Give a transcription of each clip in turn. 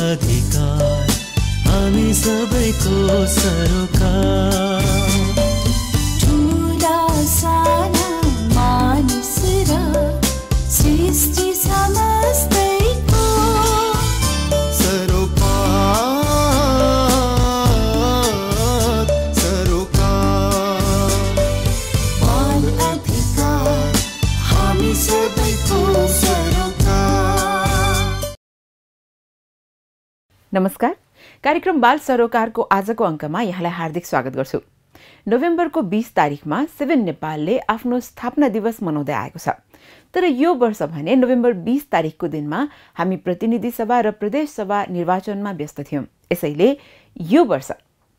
अधिकार। हामी सबैको सरोकार। नमस्कार। कार्यक्रम बाल सरोकारको आजको अङ्कमा यहाँलाई हार्दिक स्वागत गर्छु। नोभेम्बरको बिस तारिकमा सेभेन नेपालले आफ्नो स्थापना दिवस मनाउँदै आएको छ। तर यो वर्ष भने नोभेम्बर बिस तारिकको दिनमा हामी प्रतिनिधि सभा र प्रदेश सभा निर्वाचनमा व्यस्त थियौँ। यसैले यो वर्ष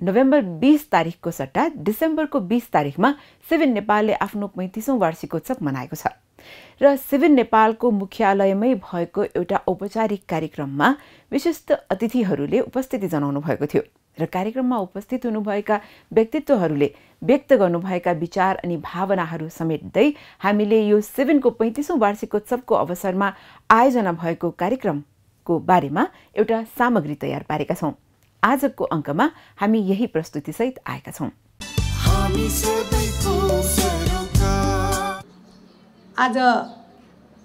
नोभेम्बर बिस तारिकको सट्टा डिसेम्बरको बिस तारिकमा सेभेन नेपालले आफ्नो पैँतिसौँ वार्षिकोत्सव मनाएको छ। र सेभेन नेपालको मुख्यालयमै भएको एउटा औपचारिक कार्यक्रममा विशिष्ट अतिथिहरूले उपस्थिति जनाउनु भएको थियो र कार्यक्रममा उपस्थित हुनुभएका व्यक्तित्वहरूले व्यक्त गर्नुभएका विचार अनि भावनाहरू समेट्दै हामीले यो सेभेनको पैँतिसौँ वार्षिकोत्सवको अवसरमा आयोजना भएको कार्यक्रमको बारेमा एउटा सामग्री तयार पारेका छौँ। आजको अङ्कमा हामी यही प्रस्तुतिसहित आएका छौँ आज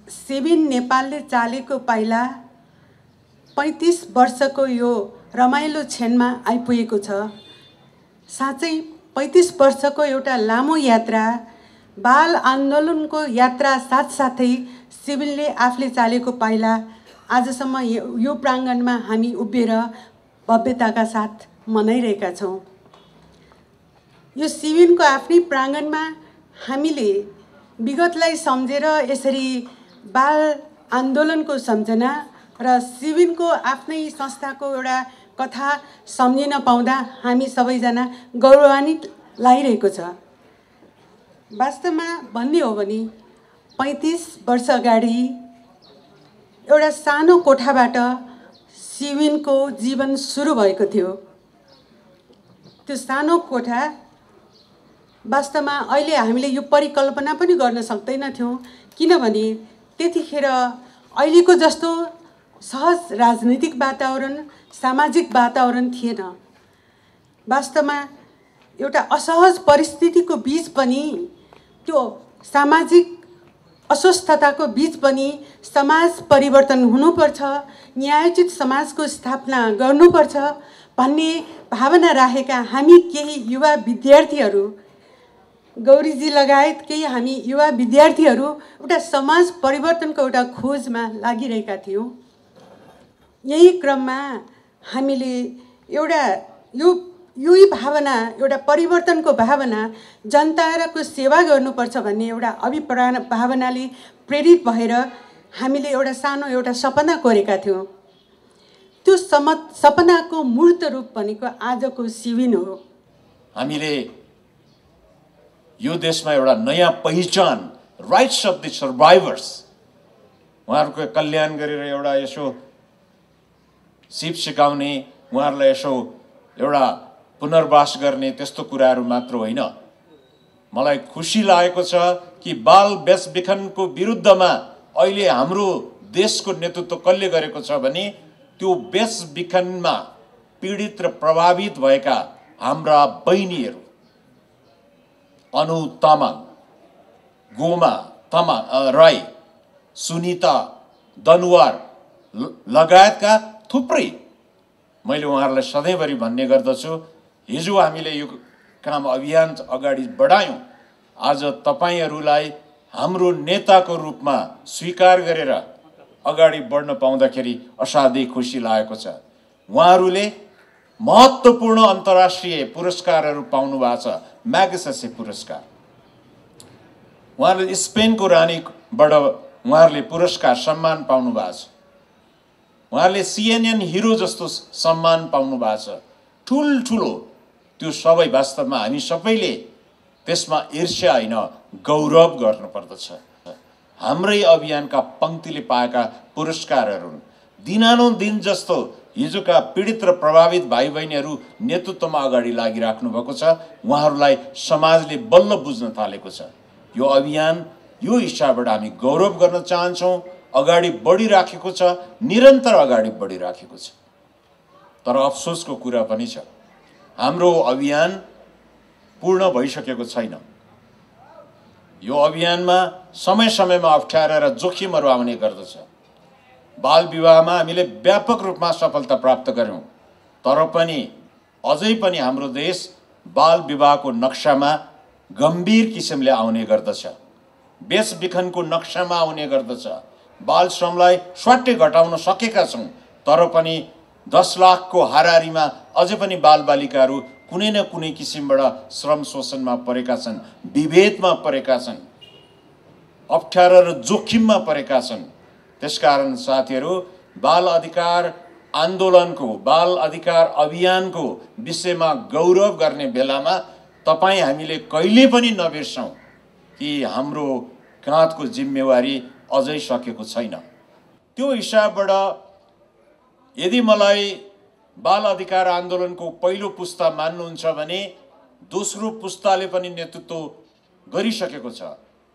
सेभिन नेपालले चालेको पाइला पैँतिस वर्षको यो रमाइलो क्षणमा आइपुगेको छ। साँच्चै पैँतिस वर्षको एउटा लामो यात्रा बाल आन्दोलनको यात्रा साथसाथै सिभिलले आफूले चालेको पाइला आजसम्म यो प्राङ्गणमा हामी उभिएर भव्यताका साथ मनाइरहेका छौँ। यो सिभिनको आफ्नै प्राङ्गणमा हामीले विगतलाई सम्झेर यसरी बाल आन्दोलनको सम्झना र सिभिनको आफ्नै संस्थाको एउटा कथा सम्झिन पाउँदा हामी सबैजना गौरवान्वित लागिरहेको छ। वास्तवमा भन्ने हो भने पैँतिस वर्ष अगाडि एउटा सानो कोठाबाट सिविनको जीवन सुरु भएको थियो। त्यो सानो कोठा वास्तवमा अहिले हामीले यो परिकल्पना पनि गर्न सक्दैनथ्यौँ किनभने त्यतिखेर अहिलेको जस्तो सहज राजनैतिक वातावरण सामाजिक वातावरण थिएन। वास्तवमा एउटा असहज परिस्थितिको बिच पनि त्यो सामाजिक अस्वस्थताको बिच पनि समाज परिवर्तन हुनुपर्छ न्यायोचित समाजको स्थापना गर्नुपर्छ भन्ने भावना राखेका हामी केही युवा विद्यार्थीहरू गौरीजी लगायत केही हामी युवा विद्यार्थीहरू एउटा समाज परिवर्तनको एउटा खोजमा लागिरहेका थियौँ। यही क्रममा हामीले एउटा यो यही भावना एउटा परिवर्तनको भावना जनता रको सेवा गर्नुपर्छ भन्ने एउटा अभिप्राय भावनाले प्रेरित भएर हामीले एउटा सानो एउटा सपना कोरेका थियौँ। त्यो सम सपनाको मूर्त रूप भनेको आजको सिविन हो। हामीले यो देशमा एउटा नयाँ पहिचान राइट्स अफ द सर्भाइभर्स उहाँहरूको कल्याण गरेर एउटा यसो सिप सिकाउने उहाँहरूलाई यसो एउटा पुनर्वास गर्ने त्यस्तो कुराहरू मात्र होइन। मलाई खुसी लागेको छ कि बाल बेचबिखनको विरुद्धमा अहिले हाम्रो देशको नेतृत्व कसले गरेको छ भने त्यो बेचबिखनमा पीडित र प्रभावित भएका हाम्रा बहिनीहरू। अनु तामाङ गोमा तामाङ अ, राई सुनिता दनुवार लगायतका थुप्रै मैले उहाँहरूलाई सधैँभरि भन्ने गर्दछु हिजो हामीले यो काम अभियान अगाडि बढायौँ। आज तपाईँहरूलाई हाम्रो नेताको रूपमा स्वीकार गरेर अगाडि बढ्न पाउँदाखेरि असाध्यै खुसी लागेको छ। उहाँहरूले महत्त्वपूर्ण अन्तर्राष्ट्रिय पुरस्कारहरू पाउनु भएको छ। म्यागसेसे पुरस्कार। उहाँहरूले स्पेनको रानीबाट उहाँहरूले पुरस्कार सम्मान पाउनु भएको छ। उहाँहरूले सिएनएन हिरो जस्तो सम्मान पाउनु भएको छ। ठुल्ठुलो त्यो सबै वास्तवमा हामी सबैले त्यसमा ईर्ष्या होइन गौरव गर्नुपर्दछ। हाम्रै अभियानका पङ्क्तिले पाएका पुरस्कारहरू दिनानुदिन जस्तो हिजोका पीडित र प्रभावित भाइ बहिनीहरू नेतृत्वमा अगाडि लागिराख्नु भएको छ। उहाँहरूलाई समाजले बल्ल बुझ्न थालेको छ। यो अभियान यो हिसाबबाट हामी गौरव गर्न चाहन्छौँ। अगाडि बढिराखेको छ। निरन्तर अगाडि बढिराखेको छ। तर अफसोसको कुरा पनि छ। हाम्रो अभियान पूर्ण भइसकेको छैन। यो अभियानमा समय समयमा अप्ठ्यारा र जोखिमहरू आउने गर्दछ। बाल विवाहमा हामीले व्यापक रूपमा सफलता प्राप्त गऱ्यौँ तर पनि अझै पनि हाम्रो देश बाल विवाहको नक्सामा गम्भीर किसिमले आउने गर्दछ। बेचबिखनको नक्सामा आउने गर्दछ। बाल श्रमलाई स्वाट्टै घटाउन सकेका छौँ तर पनि दस लाखको हाराहारीमा अझै पनि बालबालिकाहरू कुनै न कुनै किसिमबाट श्रम शोषणमा परेका छन् विभेदमा परेका छन् अप्ठ्यारो र जोखिममा परेका छन्। त्यसकारण साथीहरू बाल अधिकार आन्दोलनको बाल अधिकार अभियानको विषयमा गौरव गर्ने बेलामा तपाईँ हामीले कहिले पनि नबिर्सौँ कि हाम्रो काँधको जिम्मेवारी अझै सकेको छैन। त्यो हिसाबबाट यदि मलाई बाल अधिकार आन्दोलनको पहिलो पुस्ता मान्नुहुन्छ भने दोस्रो पुस्ताले पनि नेतृत्व गरिसकेको छ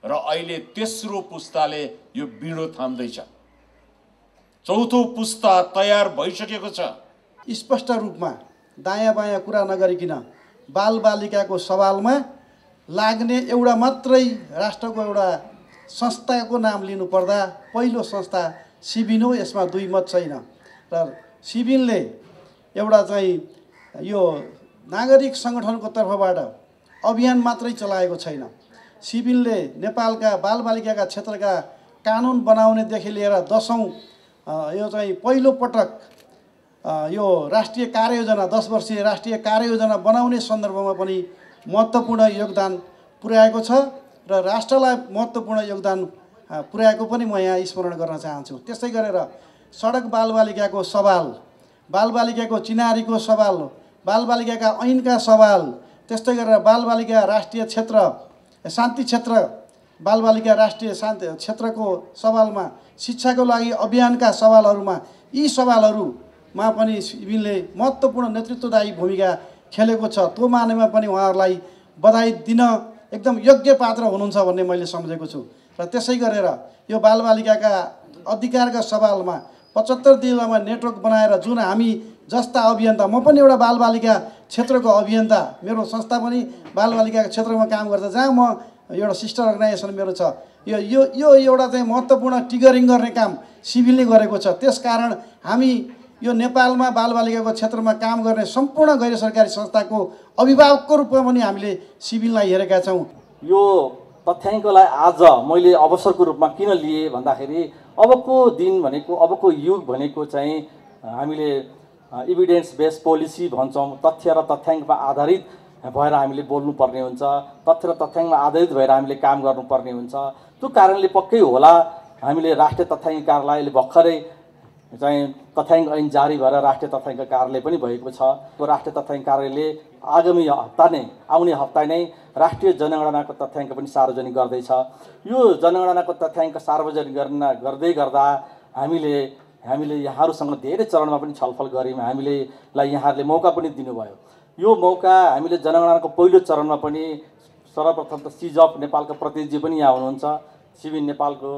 र अहिले तेस्रो पुस्ताले यो बिँडो थाम्दैछ। चौथो पुस्ता तयार भइसकेको छ। स्पष्ट रूपमा दायाँ बायाँ कुरा नगरिकन बालबालिकाको सवालमा लाग्ने एउटा मात्रै राष्ट्रको एउटा संस्थाको नाम लिनुपर्दा पहिलो संस्था सिबिन हो यसमा दुई मत छैन। र सिबिनले एउटा चाहिँ यो नागरिक सङ्गठनको तर्फबाट अभियान मात्रै चलाएको छैन। सिबिनले नेपालका बालबालिकाका क्षेत्रका कानुन बनाउनेदेखि लिएर दसौँ यो चाहिँ पहिलो पटक यो राष्ट्रिय कार्ययोजना दस वर्षीय राष्ट्रिय कार्ययोजना बनाउने सन्दर्भमा पनि महत्त्वपूर्ण योगदान पुर्याएको छ र राष्ट्रलाई महत्त्वपूर्ण योगदान पुर्याएको पनि म यहाँ स्मरण गर्न चाहन्छु। त्यस्तै गरेर सडक बालबालिकाको सवाल बालबालिकाको चिनारीको सवाल बालबालिकाका ऐनका सवाल त्यस्तै गरेर बालबालिका राष्ट्रिय क्षेत्र शान्ति क्षेत्र बालबालिका राष्ट्रिय शान्ति क्षेत्रको सवालमा शिक्षाको लागि अभियानका सवालहरूमा यी सवालहरूमा पनि सिबिनले महत्त्वपूर्ण नेतृत्वदायी भूमिका खेलेको छ। त्यो मानेमा पनि उहाँहरूलाई बधाई दिन एकदम योग्य पात्र हुनुहुन्छ भन्ने मैले सम्झेको छु। र त्यसै गरेर यो बालबालिकाका अधिकारका सवालमा पचहत्तर जिल्लामा नेटवर्क बनाएर जुन हामी जस्ता अभियन्ता म पनि एउटा बालबालिका क्षेत्रको अभियन्ता मेरो संस्था पनि बालबालिकाको क्षेत्रमा काम गर्छ। जहाँ म एउटा सिस्टर अर्गनाइजेसन मेरो छ। यो यो यो एउटा चाहिँ महत्त्वपूर्ण टिगरिङ गर्ने काम सिभिलले गरेको छ। त्यसकारण हामी यो नेपालमा बालबालिकाको क्षेत्रमा काम गर्ने सम्पूर्ण गैर सरकारी संस्थाको अभिभावकको रूपमा पनि हामीले सिभिललाई हेरेका छौँ। यो तथ्याङ्कलाई आज मैले अवसरको रूपमा किन लिएँ भन्दाखेरि अबको दिन भनेको अबको युग भनेको चाहिँ हामीले इभिडेन्स बेस्ड पोलिसी भन्छौँ तथ्य र तथ्याङ्कमा आधारित भएर हामीले बोल्नुपर्ने हुन्छ। तथ्य र तथ्याङ्कमा आधारित भएर हामीले काम गर्नुपर्ने हुन्छ। त्यो कारणले पक्कै होला। हामीले राष्ट्रिय तथ्याङ्क कार्यालयले भर्खरै चाहिँ तथ्याङ्क ऐन जारी भएर राष्ट्रिय तथ्याङ्क कार्यालय पनि भएको छ। त्यो राष्ट्रिय तथ्याङ्क कार्यालयले आगामी हप्ता नै आउने हप्ता नै राष्ट्रिय जनगणनाको तथ्याङ्क पनि सार्वजनिक गर्दैछ। यो जनगणनाको तथ्याङ्क सार्वजनिक गर्न गर्दै गर्दा हामीले हामीले यहाँहरूसँग धेरै चरणमा पनि छलफल गऱ्यौँ। हामीले लाई यहाँहरूले मौका पनि दिनुभयो। यो मौका हामीले जनगणनाको पहिलो चरणमा पनि सर्वप्रथम त सिजअप नेपालको प्रतिनिधि पनि यहाँ हुनुहुन्छ। सिबिन नेपालको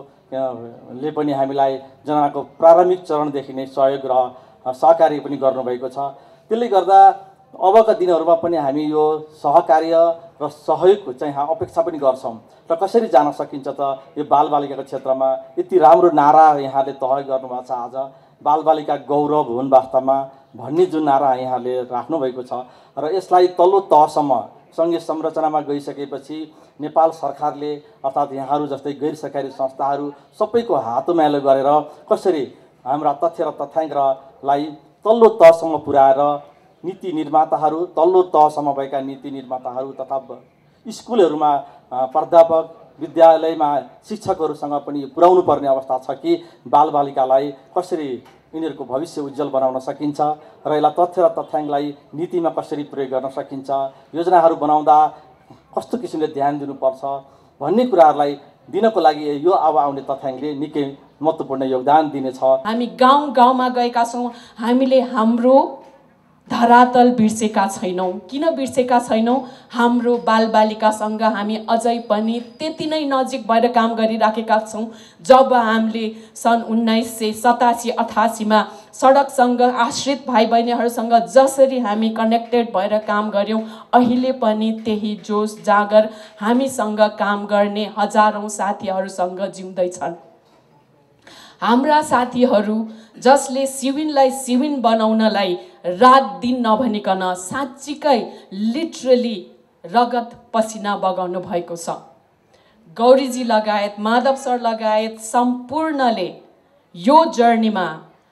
ले पनि हामीलाई जनगणनाको प्रारम्भिक चरणदेखि नै सहयोग र सहकार्य पनि गर्नुभएको छ। त्यसले गर्दा अबका दिनहरूमा पनि हामी यो सहकार्य र सहयोग चाहिँ हा- अपेक्षा पनि गर्छौँ। र कसरी जान सकिन्छ त यो बालबालिकाको क्षेत्रमा यति राम्रो नारा यहाँले तह गर्नुभएको छ आज। बालबालिका गौरव हुन् वास्तवमा भन्ने जुन नारा यहाँले राख्नुभएको छ र यसलाई तल्लो तहसम्म सङ्घीय संरचनामा गइसकेपछि नेपाल सरकारले अर्थात् यहाँहरू जस्तै गैर सरकारी संस्थाहरू सबैको हातोमालो गरेर कसरी हाम्रा तथ्य र तथ्याङ्कलाई तल्लो तहसम्म पुर्याएर नीति निर्माताहरू तल्लो तहसम्म भएका नीति निर्माताहरू तथा स्कुलहरूमा प्राध्यापक विद्यालयमा शिक्षकहरूसँग पनि पुर्याउनु पर्ने अवस्था छ कि बालबालिकालाई कसरी यिनीहरूको भविष्य उज्जवल बनाउन सकिन्छ र यसलाई तथ्य र तथ्याङ्कलाई नीतिमा कसरी प्रयोग गर्न सकिन्छ योजनाहरू बनाउँदा कस्तो किसिमले ध्यान दिनुपर्छ भन्ने कुराहरूलाई दिनको लागि यो अब आउने तथ्याङ्कले निकै महत्त्वपूर्ण योगदान दिनेछ। हामी गाउँ गाउँमा गएका छौँ। हामीले हाम्रो धरातल बिर्सेका छैनौँ। किन बिर्सेका छैनौँ? हाम्रो बालबालिकासँग हामी अझै पनि त्यति नै नजिक भएर काम गरिराखेका छौँ। जब हामीले सन् उन्नाइस सय सतासी अठासीमा सडकसँग आश्रित भाइ बहिनीहरूसँग जसरी हामी कनेक्टेड भएर काम गऱ्यौँ अहिले पनि त्यही जोस जाँगर हामीसँग काम गर्ने हजारौँ साथीहरूसँग जिउँदैछन्। हाम्रा साथीहरू जसले सिविनलाई सिविन बनाउनलाई रात दिन नभनिकन साँच्चीकै लिटरली रगत पसिना बगाउनु भएको छ। गौरीजी लगायत माधव सर लगायत सम्पूर्णले यो जर्नीमा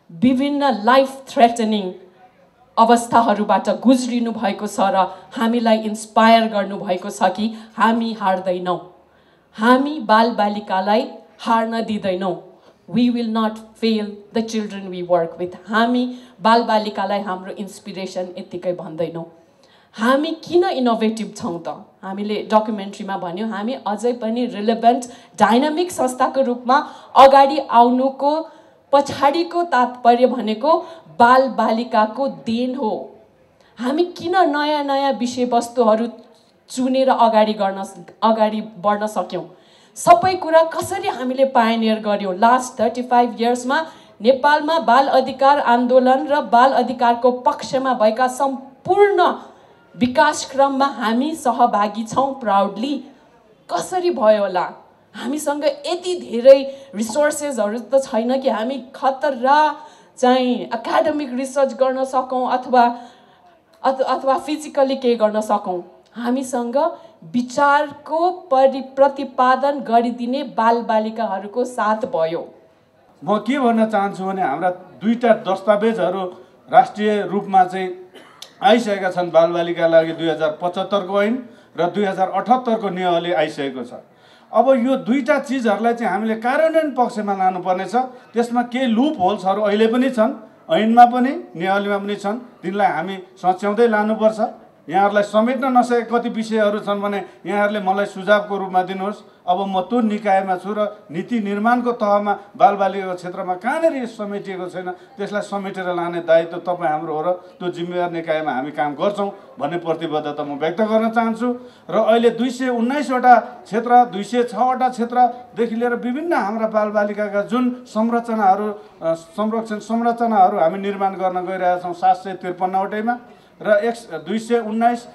विभिन्न लाइफ थ्रेटनिङ अवस्थाहरूबाट गुज्रिनु भएको छ र हामीलाई इन्सपायर गर्नुभएको छ कि हामी हार्दैनौँ। हामी बालबालिकालाई हार्न दिँदैनौँ। We will not fail the children we work with हामी बालबालिकालाई हाम्रो इन्सपिरेसन यत्तिकै भन्दैनौँ हामी किन इनोभेटिभ छौँ त हामीले डकुमेन्ट्रीमा भन्यौँ हामी अझै पनि रिलेभेन्ट डाइनामिक संस्थाको रूपमा अगाडि आउनुको पछाडिको तात्पर्य भनेको बालबालिकाको देन हो हामी किन नयाँ नयाँ विषयवस्तुहरू चुनेर अगाडि गर्न अगाडि बढ्न सक्यौँ सबै कुरा कसरी हामीले पायनियर गऱ्यौँ लास्ट थर्टी फाइभ इयर्समा नेपालमा बाल अधिकार आन्दोलन र बाल अधिकारको पक्षमा भएका सम्पूर्ण विकासक्रममा हामी सहभागी छौँ प्राउडली कसरी भयो होला? हामीसँग यति धेरै रिसोर्सेसहरू त छैन कि हामी खतरा चाहिँ एकाडेमिक रिसर्च गर्न सकौँ अथवा अथ अथवा फिजिकली केही गर्न सकौँ। हामीसँग विचारको परि प्रतिपादन गरिदिने बालबालिकाहरूको साथ भयो। म के भन्न चाहन्छु भने हाम्रा दुईवटा दस्तावेजहरू राष्ट्रिय रूपमा चाहिँ आइसकेका छन् बालबालिका लागि दुई हजार पचहत्तरको ऐन र दुई हजार अठहत्तरको नियमले आइसकेको छ। अब यो दुईवटा चिजहरूलाई चाहिँ हामीले कार्यान्वयन पक्षमा लानुपर्नेछ। त्यसमा केही लुप होल्सहरू अहिले पनि छन्? ऐनमा पनि नियममा पनि छन्। तिनलाई हामी सच्याउँदै लानुपर्छ। यहाँहरूलाई समेट्न नसकेका कति विषयहरू छन् भने यहाँहरूले मलाई सुझावको रूपमा दिनुहोस्। अब म त्यो निकायमा छु र नीति निर्माणको तहमा बालबालिकाको क्षेत्रमा कहाँनिर यो समेटिएको छैन त्यसलाई समेटेर लाने दायित्व तपाईँ हाम्रो हो र त्यो जिम्मेवार निकायमा हामी काम गर्छौँ भन्ने प्रतिबद्धता म व्यक्त गर्न चाहन्छु। र अहिले दुई सय उन्नाइसवटा क्षेत्र दुई सय छवटा क्षेत्रदेखि लिएर विभिन्न हाम्रा बालबालिकाका जुन संरचनाहरू संरक्षण संरचनाहरू हामी निर्माण गर्न गइरहेका छौँ सात सय त्रिपन्नवटैमा। र एक दुई सय उन्नाइस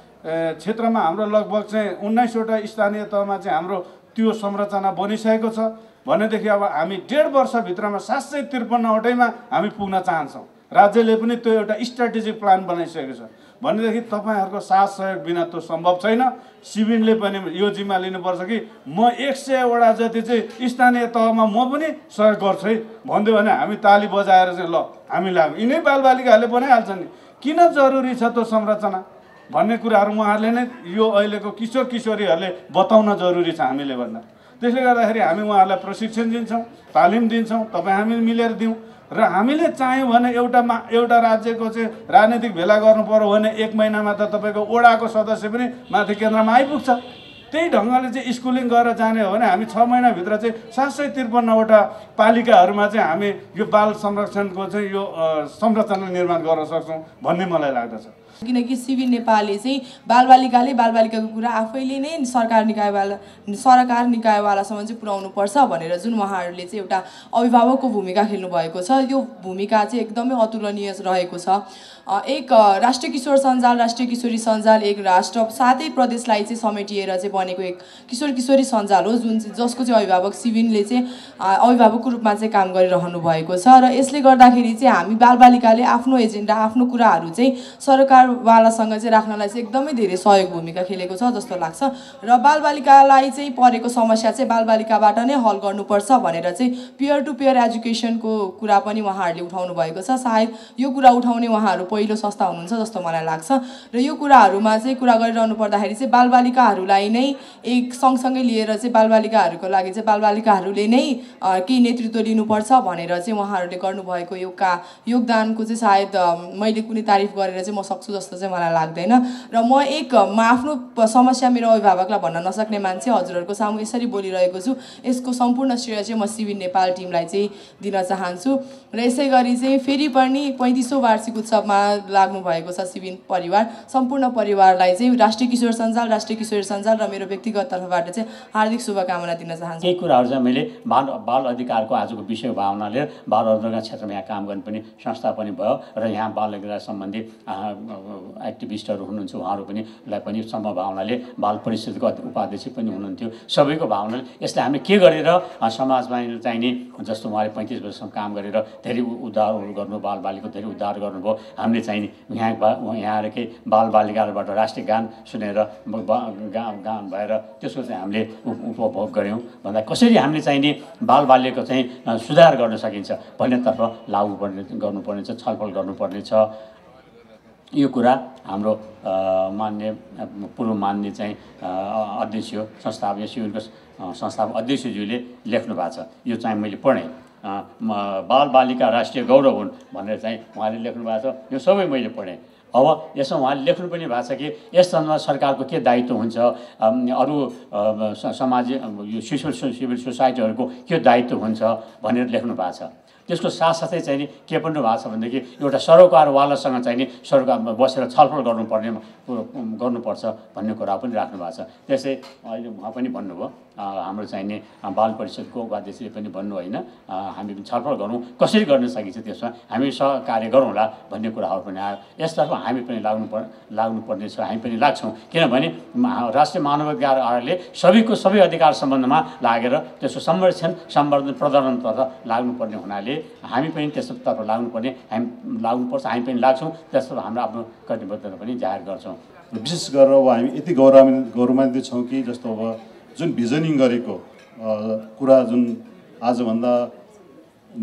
क्षेत्रमा हाम्रो लगभग चाहिँ उन्नाइसवटा स्थानीय तहमा चाहिँ हाम्रो त्यो संरचना बनिसकेको छ। भनेदेखि अब हामी डेढ वर्षभित्रमा सात सय त्रिपन्नवटैमा हामी पुग्न चाहन्छौँ। राज्यले पनि त्यो एउटा स्ट्राटेजिक प्लान बनाइसकेको छ। भनेदेखि तपाईँहरूको साथ सहयोग बिना त्यो सम्भव छैन। सिबिनले पनि यो जिम्मा लिनुपर्छ कि म एक सयवटा जति चाहिँ स्थानीय तहमा म पनि सहयोग गर्छु है। भनिदियो भने हामी ताली बजाएर चाहिँ ल हामी लाग्यौँ यिनै बालबालिकाहरूले बनाइहाल्छन् नि। किन जरुरी छ त्यो संरचना? भन्ने कुराहरू उहाँहरूले नै यो अहिलेको किशोर किशोरीहरूले बताउन जरुरी छ हामीले भन्दा। त्यसले गर्दाखेरि हामी उहाँहरूलाई प्रशिक्षण दिन्छौँ तालिम दिन्छौँ तपाईँ हामी मिलेर दिउँ र हामीले चाह्यौँ भने एउटा मा एउटा राज्यको चाहिँ राजनीतिक भेला गर्नु पऱ्यो भने एक महिनामा त तपाईँको ओडाको सदस्य पनि माथि केन्द्रमा आइपुग्छ। त्यही ढङ्गले चाहिँ स्कुलिङ गरेर जाने हो भने हामी छ महिनाभित्र चाहिँ सात सय त्रिपन्नवटा पालिकाहरूमा चाहिँ हामी यो बाल संरक्षणको चाहिँ यो संरचना निर्माण गर्न सक्छौँ भन्ने मलाई लाग्दछ। किनकि सिबी नेपालले चाहिँ बालबालिकाले बालबालिकाको कुरा आफैले नै सरकार निकायवाला सरकार निकायवालासम्म चाहिँ पुर्याउनु पर्छ भनेर जुन उहाँहरूले चाहिँ एउटा अभिभावकको भूमिका खेल्नु भएको छ यो भूमिका चाहिँ एकदमै अतुलनीय रहेको छ। एक राष्ट्रिय किशोर सञ्जाल राष्ट्रिय किशोरी सञ्जाल एक राष्ट्र सातै प्रदेशलाई चाहिँ समेटिएर चाहिँ बनेको एक किशोर किशोरी सञ्जाल हो जुन जसको चाहिँ अभिभावक सिविनले चाहिँ अभिभावकको रूपमा चाहिँ काम गरिरहनु भएको छ र यसले गर्दाखेरि चाहिँ हामी बालबालिकाले आफ्नो एजेन्डा आफ्नो कुराहरू चाहिँ सरकारवालासँग चाहिँ राख्नलाई चाहिँ एकदमै धेरै सहयोग भूमिका खेलेको छ जस्तो लाग्छ र बालबालिकालाई चाहिँ परेको समस्या चाहिँ बालबालिकाबाट नै हल गर्नुपर्छ भनेर चाहिँ पियर टु पियर एजुकेसनको कुरा पनि उहाँहरूले उठाउनु भएको छ। सायद यो कुरा उठाउने उहाँहरू पहिलो संस्था हुनुहुन्छ जस्तो मलाई लाग्छ। र यो कुराहरूमा चाहिँ कुरा गरिरहनु पर्दाखेरि चाहिँ बालबालिकाहरूलाई नै एक सँगसँगै लिएर चाहिँ बालबालिकाहरूको लागि चाहिँ बालबालिकाहरूले नै केही नेतृत्व लिनुपर्छ भनेर चाहिँ उहाँहरूले गर्नुभएको यो का योगदानको चाहिँ सायद मैले कुनै तारिफ गरेर चाहिँ म सक्छु जस्तो चाहिँ मलाई लाग्दैन। र म एक म आफ्नो समस्या मेरो अभिभावकलाई भन्न नसक्ने मान्छे हजुरहरूको सामु यसरी बोलिरहेको छु। यसको सम्पूर्ण श्रेय चाहिँ म सिबिन नेपाल टिमलाई चाहिँ दिन चाहन्छु। र यसै गरी चाहिँ फेरि पनि पैँतिसौँ वार्षिक उत्सवमा लाग्नु भएको छ सिबिन परिवार। सम्पूर्ण परिवारलाई चाहिँ राष्ट्रिय किशोर सञ्जाल राष्ट्रिय किशोर सञ्जाल र मेरो व्यक्तिगत तर्फबाट चाहिँ हार्दिक शुभकामना दिन चाहन्छु। केही कुराहरू चाहिँ मैले बाल बाल अधिकारको आजको विषय भावनाले बाल अधिकार क्षेत्रमा यहाँ काम गर्ने पनि संस्था पनि भयो र यहाँ बाल अधिकार सम्बन्धी एक्टिभिस्टहरू हुनुहुन्छ उहाँहरू पनि लाई पनि सम्भावनाले बाल परिषदको उपाध्यक्ष पनि हुनुहुन्थ्यो। सबैको भावनाले यसलाई हामीले के गरेर समाजमा चाहिने जस्तो उहाँले पैँतिस वर्षसम्म काम गरेर धेरै उद्धारहरू गर्नु बालबालिकाको धेरै उद्धार गर्नुभयो। हामीले चाहिने। यहाँ यहाँ आएर केही बालबालिकाहरूबाट राष्ट्रिय गान सुनेर गान भएर त्यसको चाहिँ हामीले उप- उपभोग गऱ्यौँ। भन्दा कसरी हामीले चाहिने बालबाल्यको चाहिँ सुधार गर्न सकिन्छ? भन्नेतर्फ लागु पर्ने गर्नुपर्ने छ छलफल गर्नुपर्ने छ यो कुरा हाम्रो मान्य पूर्व मान्य चाहिँ अध्यक्ष संस्थापक अ, संस्थापक अध्यक्षज्यूले लेख्नु भएको छ। यो चाहिँ मैले पढेँ। बालबालिका राष्ट्रिय गौरव हुन् भनेर चाहिँ उहाँले लेख्नु भएको छ। यो सबै मैले पढेँ। अब यसमा उहाँले लेख्नु पनि भएको छ कि यस सन्दर्भमा सरकारको के दायित्व हुन्छ? अरू समाज यो सिभिल सिभिल सोसाइटीहरूको के दायित्व हुन्छ भनेर लेख्नु भएको छ। त्यसको साथसाथै चाहिँ नि के पनि भएको छ भनेदेखि एउटा सरोकारवालासँग चाहिँ नि सरोकारमा बसेर छलफल गर्नुपर्ने गर्नुपर्छ भन्ने कुरा पनि राख्नु भएको छ। त्यसै अहिले उहाँ पनि भन्नुभयो। हाम्रो चाहिँ नि अ, बाल परिषदको उपाध्यक्षले पनि भन्नु होइन। हामी पनि छलफल गरौँ। कसरी गर्न सकिन्छ त्यसमा? हामी सहकार्य गरौँला भन्ने कुराहरू पनि आयो। यसतर्फ हामी पनि लाग्नु पर् लाग्नुपर्ने छ हामी पनि लाग्छौँ। किनभने राष्ट्रिय मानवाधिकार आयोगले सबैको सबै अधिकार सम्बन्धमा लागेर त्यसको संरक्षण सम्वर्धन प्रदानतर्फ लाग्नुपर्ने हुनाले हामी पनि त्यसतर्फ लाग्नुपर्ने हामी लाग्नुपर्छ। हामी पनि लाग्छौँ। त्यसतर्फ हाम्रो आफ्नो कटिबद्धता पनि जाहेर गर्छौँ। विशेष गरेर अब हामी यति गौरवान्वित गौरवान्वित छौँ कि जस्तो अब जुन भिजनिङ गरेको कुरा जुन आजभन्दा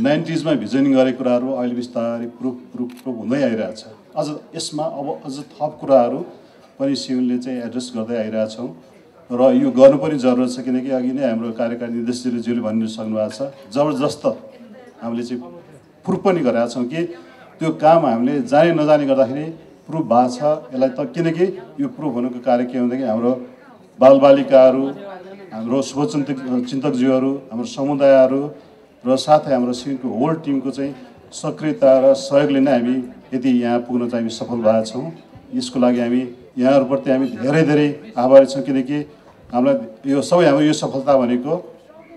नाइन्टिजमा भिजनिङ गरेको कुराहरू अहिले बिस्तारै प्रुफ प्रुफ प्रुफ हुँदै आइरहेछ। अझ यसमा अब अझ थप कुराहरू पनि सिभिलले चाहिँ एड्रेस गर्दै आइरहेछौँ र यो गर्नु पनि जरुरत छ किनकि अघि नै हाम्रो कार्यकारी निर्देशकज्यूले ज्यूले भनिसक्नु भएको छ जबरजस्त हामीले चाहिँ प्रुफ पनि गरेका छौँ कि त्यो काम हामीले जाने नजाने गर्दाखेरि प्रुफ भएको छ। यसलाई त किनकि यो प्रुफ हुनुको कार्य के भनेदेखि हाम्रो बालबालिकाहरू हाम्रो शुभचिन्तक चिन्तकज्यूहरू हाम्रो समुदायहरू र साथै हाम्रो सिभिलको होल टिमको चाहिँ सक्रियता र सहयोगले नै हामी यदि यहाँ पुग्न चाहिँ हामी सफल भएका छौँ। यसको लागि हामी यहाँहरूप्रति हामी धेरै धेरै आभारी छौँ किनकि हामीलाई यो सबै हाम्रो यो सफलता भनेको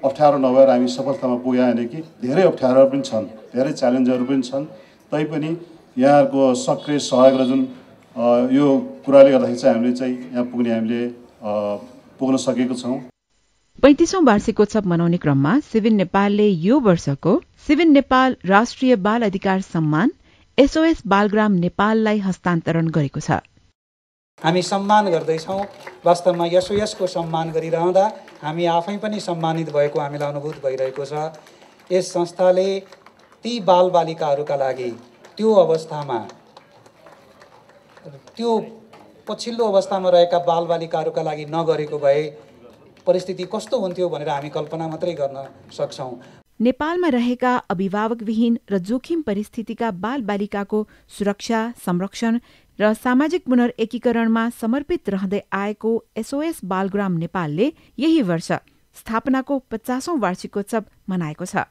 अप्ठ्यारो नभएर हामी सफलतामा पुग्यो भने कि धेरै अप्ठ्यारोहरू पनि छन् धेरै च्यालेन्जहरू पनि छन्। तैपनि यहाँहरूको सक्रिय सहयोग र जुन यो कुराले गर्दाखेरि चाहिँ हामीले चाहिँ यहाँ पुग्ने हामीले पुग्न सकेको छौँ। पैंतिसौं वार्षिकोत्सव मनाउने क्रममा सिविन नेपालले यो वर्षको सिविन नेपाल राष्ट्रिय बाल अधिकार सम्मान एसओएस बालग्राम नेपाललाई हस्तान्तरण गरेको छ। हामी सम्मान गर्दैछौँ। वास्तवमा यसो यसको सम्मान गरिरहँदा हामी आफै पनि सम्मानित भएको हामीलाई अनुभूत भइरहेको छ। यस संस्थाले ती बालबालिकाहरूका लागि त्यो अवस्थामा त्यो पछिल्लो अवस्थामा रहेका बालबालिकाहरूका लागि नगरेको भए परिस्थिति कस्तो हुन्थ्यो भनेर हामी कल्पना मात्रै गर्न सक्छौँ। नेपालमा रहेका अभिभावकविहीन र जोखिम परिस्थितिका बालबालिकाको सुरक्षा संरक्षण र सामाजिक पुनर्एकीकरणमा समर्पित रहँदै आएको एसओएस बालग्राम नेपालले यही वर्ष स्थापनाको पचासौं वार्षिकोत्सव मनाएको छ।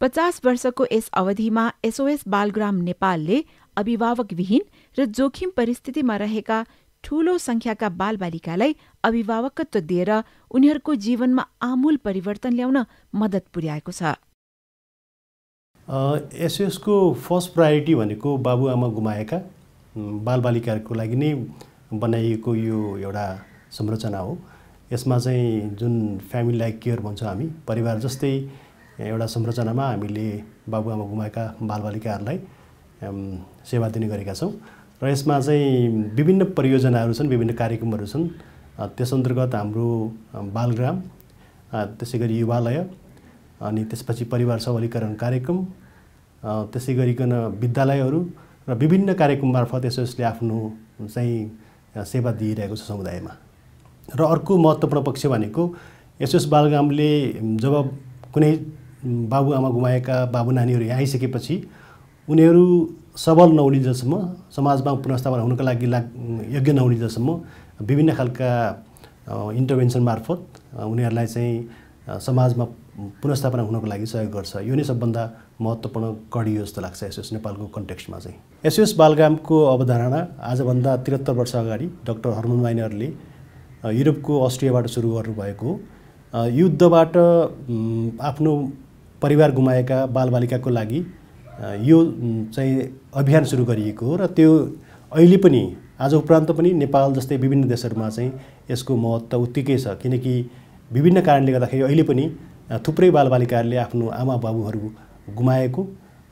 पचास वर्षको यस अवधिमा एसओएस बालग्राम नेपालले अभिभावकविहीन र जोखिम परिस्थितिमा रहेका ठूलो संख्याका बालबालिकालाई अभिभावकत्व दिएर उनीहरूको जीवनमा आमूल परिवर्तन ल्याउन मद्दत पुर्याएको छ। एसएसको फर्स्ट प्रायोरिटी भनेको बाबुआमा गुमाएका बालबालिकाहरूको लागि नै बनाइएको यो एउटा संरचना हो। यसमा चाहिँ जुन फ्यामिली लाइक केयर भन्छौँ हामी परिवार जस्तै एउटा संरचनामा हामीले बाबुआमा गुमाएका बालबालिकाहरूलाई सेवा दिने गरेका छौँ। र यसमा चाहिँ विभिन्न परियोजनाहरू छन् विभिन्न कार्यक्रमहरू छन्। त्यस अन्तर्गत हाम्रो बालग्राम त्यसै गरी युवालय अनि त्यसपछि परिवार सबलीकरण कार्यक्रम त्यसै गरिकन विद्यालयहरू र विभिन्न कार्यक्रम मार्फत एसओएसले आफ्नो चाहिँ सेवा दिइरहेको छ समुदायमा। र अर्को महत्त्वपूर्ण पक्ष भनेको एसएस बालगामले जब कुनै बाबुआमा गुमाएका बाबु नानीहरू यहाँ आइसकेपछि उनीहरू सबल नहुलिन्जेलसम्म समाजमा पुनर्स्थापना हुनको लागि लाग योग्य नहुलिन्जेलसम्म विभिन्न खालका इन्टरभेन्सन मार्फत उनीहरूलाई चाहिँ समाजमा पुनर्स्थापना हुनको लागि सहयोग गर्छ। यो नै सबभन्दा महत्त्वपूर्ण कडी हो जस्तो लाग्छ एसएस नेपालको कन्टेक्स्टमा चाहिँ। एसएस बालगामको अवधारणा आजभन्दा त्रिहत्तर वर्ष अगाडि डक्टर हर्मन माइनरले युरोपको अस्ट्रियाबाट सुरु गर्नुभएको युद्धबाट आफ्नो परिवार गुमाएका बालबालिकाको लागि यो चाहिँ अभियान सुरु गरिएको हो र त्यो अहिले पनि आज उपरान्त पनि नेपाल जस्तै विभिन्न देशहरूमा चाहिँ यसको महत्त्व उत्तिकै छ। किनकि विभिन्न कारणले गर्दाखेरि अहिले पनि थुप्रै बालबालिकाहरूले आफ्नो आमा बाबुहरू गुमाएको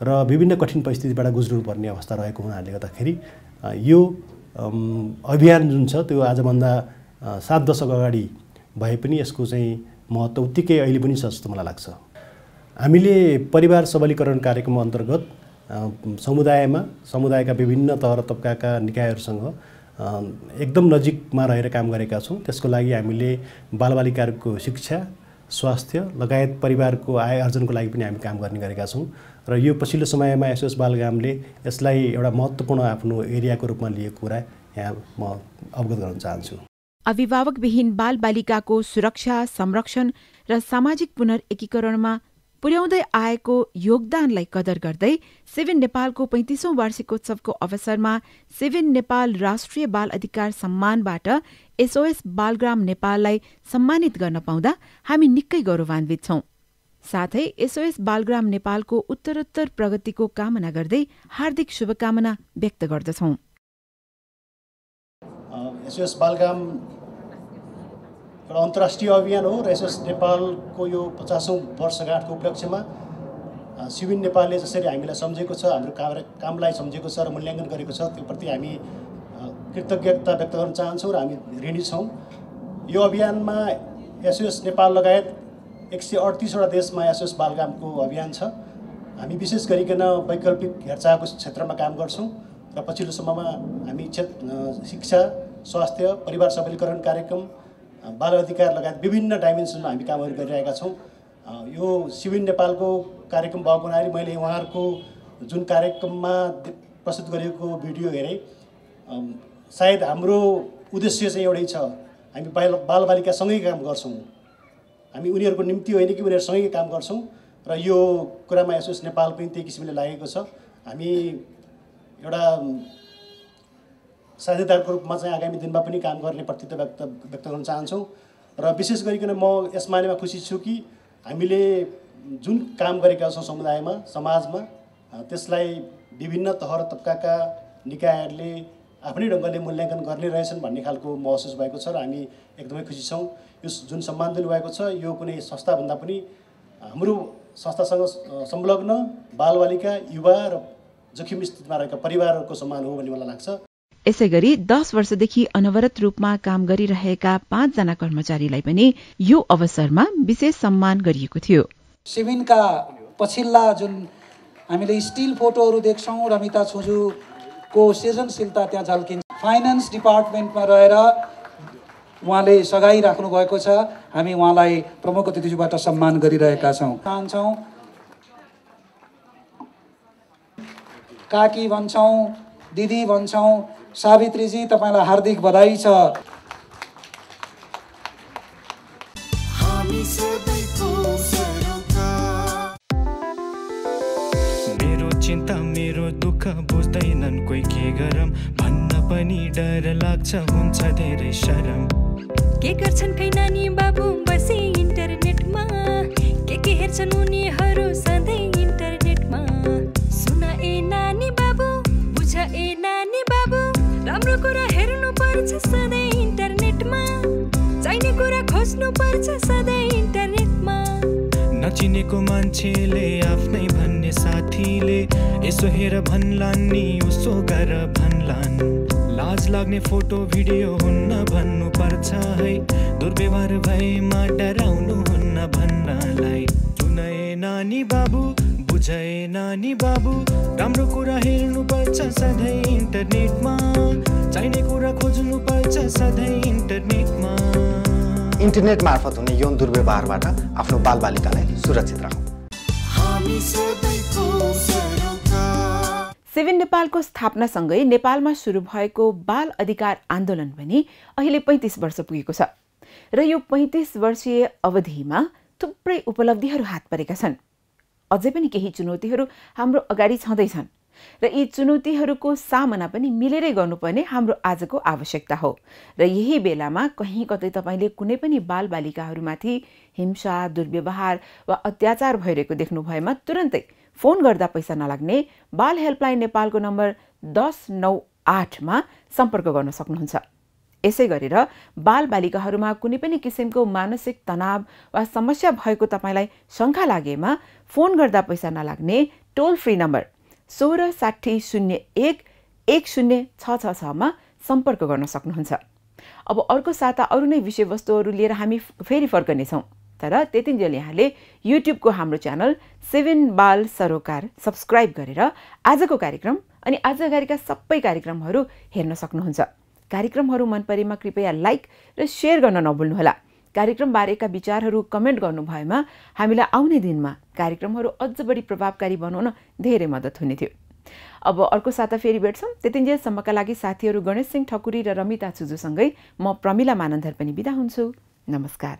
र विभिन्न कठिन परिस्थितिबाट गुज्नुपर्ने अवस्था रहेको हुनाले गर्दाखेरि यो अभियान जुन छ त्यो आजभन्दा सात दशक अगाडि भए पनि यसको चाहिँ महत्त्व उत्तिकै अहिले पनि छ जस्तो मलाई लाग्छ। हामीले परिवार सबलीकरण कार्यक्रम अन्तर्गत समुदायमा समुदायका विभिन्न तह तबकाका निकायहरूसँग एकदम नजिकमा रहेर काम गरेका छौँ। त्यसको लागि हामीले बालबालिकाहरूको शिक्षा स्वास्थ्य लगायत परिवारको आय आर्जनको लागि पनि हामी काम गर्ने गरेका छौँ। र यो पछिल्लो समयमा एसएस बालगामले यसलाई एउटा महत्त्वपूर्ण आफ्नो एरियाको रूपमा लिएको कुरा यहाँ म अवगत गराउन चाहन्छु। अभिभावकविहीन बालबालिकाको सुरक्षा संरक्षण र सामाजिक पुनर्एकीकरणमा पुर्याउँदै आएको योगदानलाई कदर गर्दै सेभेन नेपालको पैँतिसौँ वार्षिकोत्सवको अवसरमा सेभेन नेपाल राष्ट्रिय बाल अधिकार सम्मानबाट एसओएस बालग्राम नेपाललाई सम्मानित गर्न पाउँदा हामी निकै गौरवान्वित छौं। साथै एसओएस बालग्राम नेपालको उत्तरोत्तर प्रगतिको कामना गर्दै हार्दिक शुभकामना व्यक्त गर्दछौं। एउटा अन्तर्राष्ट्रिय अभियान हो र एसएस नेपालको यो पचासौँ वर्षगाँठको उपलक्ष्यमा सिविन नेपालले जसरी हामीलाई सम्झेको छ हाम्रो काम कामलाई सम्झेको छ र मूल्याङ्कन गरेको छ त्यो प्रति हामी कृतज्ञता व्यक्त गर्न चाहन्छौँ र हामी ऋणी छौँ। यो अभियानमा एसओएस नेपाल लगायत एक सय अडतिसवटा देशमा एसओएस बालगामको अभियान छ। हामी विशेष गरिकन वैकल्पिक हेरचाहको क्षेत्रमा काम गर्छौँ र पछिल्लो समयमा हामी क्षेत्र शिक्षा स्वास्थ्य परिवार सबलीकरण कार्यक्रम बाल अधिकार लगायत विभिन्न डाइमेन्सनमा हामी कामहरू गरिरहेका छौँ। यो सिविन नेपालको कार्यक्रम भएको हुनाले मैले उहाँहरूको जुन कार्यक्रममा प्रस्तुत गरिएको भिडियो हेरेँ सायद हाम्रो उद्देश्य चाहिँ एउटै छ। हामी बाल बालबालिकासँगै काम गर्छौँ। हामी उनीहरूको निम्ति होइन कि उनीहरूसँगै काम गर्छौँ र यो कुरामा एसोस नेपाल पनि त्यही किसिमले लागेको छ। हामी एउटा साझेदारको रूपमा चाहिँ आगामी दिनमा पनि काम गर्ने प्रतित्व व्यक्त व्यक्त गर्न चाहन्छौँ। र विशेष गरिकन म यस मानेमा खुसी छु कि हामीले जुन काम गरेका छौँ समुदायमा समाजमा त्यसलाई विभिन्न तह र तब्काका निकायहरूले आफ्नै ढङ्गले मूल्याङ्कन गर्ने रहेछन् भन्ने खालको महसुस भएको छ र हामी एकदमै खुसी छौँ। यो जुन सम्मान दिनुभएको छ यो कुनै संस्थाभन्दा पनि हाम्रो संस्थासँग संलग्न बालबालिका युवा र जोखिम स्थितिमा रहेका परिवारहरूको सम्मान हो भन्ने मलाई लाग्छ। यसै गरी दस वर्षदेखि अनवरत रूपमा काम गरिरहेका पाँचजना कर्मचारीलाई पनि यो अवसरमा विशेष सम्मान गरिएको थियो। सिभिनका पछिल्ला जुन हामीले स्टिल फोटोहरू देख्छौँ रमिता छुजु को सृजनशीलता त्यहाँ झल्किन्छ। फाइनेन्स डिपार्टमेन्टमा रहेर उहाँले सघाइ राख्नु भएको छ। हामी उहाँलाई प्रमुख अतिथिज्यूबाट सम्मान गरिरहेका छौँ। चाहन्छौँ काकी भन्छौँ दिदी भन्छौँ सावित्रीजी तपाईँलाई हार्दिक बधाई छ। चिन्ता मेरो दुःख बुझ्दैनन् कोही के गरम। भन्न पनि डर लाग्छ हुन्छ धेरै शरम। के गर्छन् खै नानी बाबु? बसी इन्टरनेटमा। के के हेर्छन् सधैँ इन्टरनेटमा? चाहिने कुरा खोज्नु पर्छ सधैँ इन्टरनेटमा। नचिनेको मान्छेले आफ्नै भन्ने साथीले यसो हेर भन्लान् नि उसो गर भन्लान्। लाज लाग्ने फोटो भिडियो हुन्न भन्नु पर्छ है। दुर्व्यवहार भएमा डराउनु हुन्न भन्नलाई। सुनए नानी बाबु बुझे नानी बाबु राम्रो इन्टरनेट मार्फत हुने यौन दुर्व्यवहारबाट आफ्नो बालबालिकालाई सुरक्षित राखौँ। हामी सबैको सरोकार। सेभेन नेपालको स्थापनासँगै नेपालमा सुरु भएको बाल अधिकार आन्दोलन पनि अहिले पैँतिस वर्ष पुगेको छ र यो पैँतिस वर्षीय अवधिमा थुप्रै उपलब्धिहरू हात परेका छन्। अझै पनि केही चुनौतीहरू हाम्रो अगाडि छँदैछन्। र यी चुनौतीहरूको सामना पनि मिलेरै गर्नुपर्ने हाम्रो आजको आवश्यकता हो। र यही बेलामा कहीँ कतै तपाईँले कुनै पनि बालबालिकाहरूमाथि हिंसा दुर्व्यवहार वा अत्याचार भइरहेको देख्नु भएमा तुरन्तै फोन गर्दा पैसा नलाग्ने बाल हेल्पलाइन नेपालको नम्बर दस नौ आठमा सम्पर्क गर्न सक्नुहुन्छ। यसै गरेर बालबालिकाहरूमा कुनै पनि किसिमको मानसिक तनाव वा समस्या भएको तपाईँलाई शङ्का लागेमा फोन गर्दा पैसा नलाग्ने टोल फ्री नम्बर सोह्र साठी शून्य एक एक शून्य छ छ छमा सम्पर्क गर्न सक्नुहुन्छ। अब अर्को साता अरू नै विषयवस्तुहरू लिएर हामी फेरि फर्कनेछौँ। तर त्यतिन्जेल यहाँले युट्युबको हाम्रो च्यानल सेभेन बाल सरोकार सब्सक्राइब गरेर आजको कार्यक्रम अनि आज अगाडिका सबै कार्यक्रमहरू हेर्न सक्नुहुन्छ। कार्यक्रमहरू मन परेमा कृपया लाइक र सेयर गर्न नभुल्नुहोला। कार्यक्रमबारेका विचारहरू कमेन्ट गर्नुभएमा हामीलाई आउने दिनमा कार्यक्रमहरू अझ बढी प्रभावकारी बनाउन धेरै मद्दत हुने थियो। अब अर्को साता फेरि भेट्छौँ। त्यतिन्जेलसम्मका लागि साथीहरू गणेश सिंह ठकुरी र रमिता चुजुसँगै म प्रमिला मानन्धर पनि बिदा हुन्छु। नमस्कार।